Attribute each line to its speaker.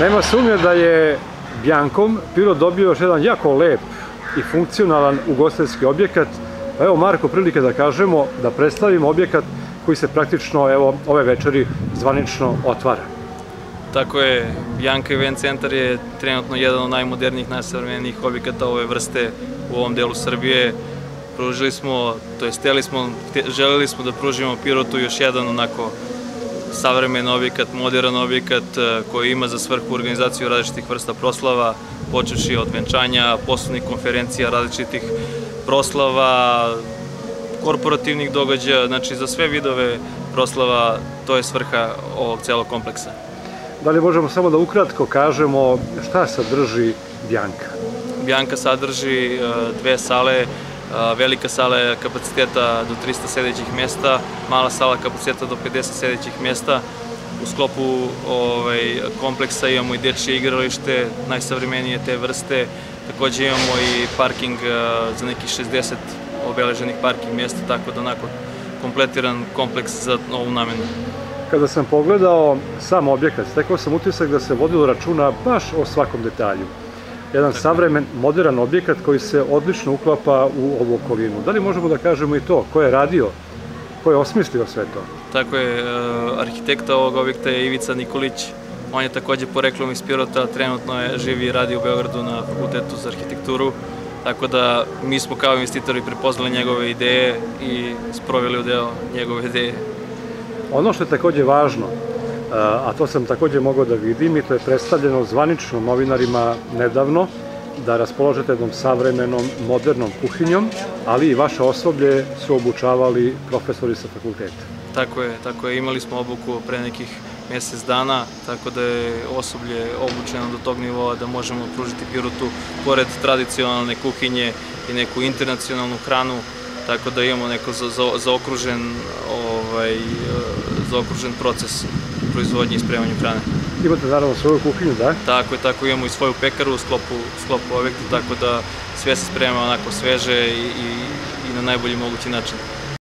Speaker 1: Nema sumnje da je Bjankom Pirot dobio još jedan jako lep i funkcionalan ugostiteljski objekat. Pa evo Marko, prilike da kažemo, da predstavimo objekat koji se praktično evo ove večeri zvanično otvara.
Speaker 2: Tako je, Janka Event Centar je trenutno jedan od najmodernijih, najsavremenijih objekata ove vrste u ovom delu Srbije. Pružili smo, to jest hteli smo, želeli smo da pružimo Pirotu još jedan onako savremen objekat, modern objekat e, koji ima za svrhu organizaciju različitih vrsta proslava, počeši od venčanja, poslovnih konferencija, različitih proslava, korporativnih događaja, znači za sve vidove proslava to je svrha ovog celog kompleksa.
Speaker 1: Da li možemo samo da ukratko kažemo šta sadrži Bjanka?
Speaker 2: Bjanka sadrži e, dve sale, velika sala je kapaciteta do 300 sedećih mesta, mala sala kapaciteta do 50 sedećih mesta. U sklopu ovaj, kompleksa imamo i dečje igralište, najsavremenije te vrste. Takođe imamo i parking za nekih 60 obeleženih parking mjesta, tako da onako kompletiran kompleks za ovu namenu.
Speaker 1: Kada sam pogledao sam objekat, stekao sam utisak da se vodilo računa baš o svakom detalju. Jedan savremen, modern objekat koji se odlično uklapa u ovu okolinu. Da li možemo da kažemo i to? Ko je radio? Ko je osmislio sve to?
Speaker 2: Tako je, e, arhitekta ovog objekta je Ivica Nikolić. On je takođe poreklom iz Pirota, trenutno je živi i radi u Beogradu na fakultetu za arhitekturu. Tako da mi smo kao investitori prepoznali njegove ideje i sproveli u deo njegove ideje.
Speaker 1: Ono što je takođe važno, a to sam takođe mogao da vidim i to je predstavljeno zvanično novinarima nedavno, da raspoložete jednom savremenom, modernom kuhinjom, ali i vaše osoblje su obučavali profesori sa fakulteta.
Speaker 2: Tako je, tako je. Imali smo obuku pre nekih mesec dana, tako da je osoblje obučeno do tog nivoa da možemo pružiti Pirotu pored tradicionalne kuhinje i neku internacionalnu hranu, tako da imamo neko za, za, ovaj, zaokružen proces proizvodnje i spremanju hrane.
Speaker 1: Imate naravno svoju kuhinju, da?
Speaker 2: Tako je, tako imamo i svoju pekaru u sklopu, sklopu objekta, tako da sve se sprema onako sveže i, i, i na najbolji mogući način.